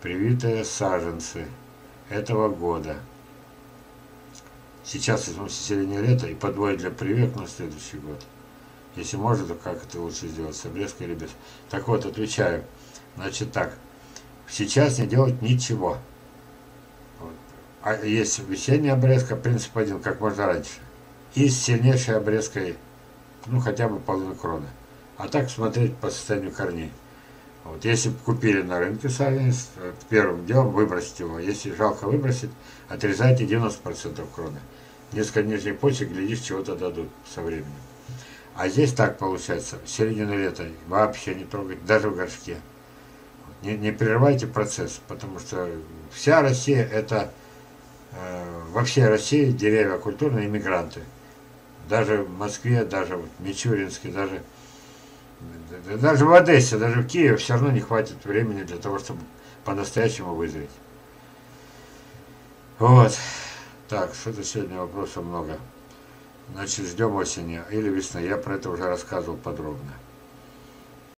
привитые саженцы этого года. Сейчас, если середине лета, и подводить для прививок на следующий год. Если можно, то как это лучше сделать, с обрезкой или без? Так вот, отвечаю. Значит так, сейчас не делать ничего. А есть весенняя обрезка, принцип один, как можно раньше. И с сильнейшей обрезкой, ну, хотя бы половину кроны. А так смотреть по состоянию корней. Вот, если купили на рынке саженец, первым делом выбросить его. Если жалко выбросить, отрезайте 90% кроны. Несколько нижних почек, глядишь, чего-то дадут со временем. А здесь так получается, в середине лета вообще не трогать, даже в горшке. Не, не прерывайте процесс, потому что вся Россия это, э, вообще Россия деревья культурные иммигранты. Даже в Москве, даже в Мичуринске, даже, даже в Одессе, даже в Киеве все равно не хватит времени для того, чтобы по-настоящему вызреть. Вот. Так, что-то сегодня вопросов много. Значит, ждем осени или весны. Я про это уже рассказывал подробно.